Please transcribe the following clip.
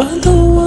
Although